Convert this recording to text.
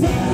Cause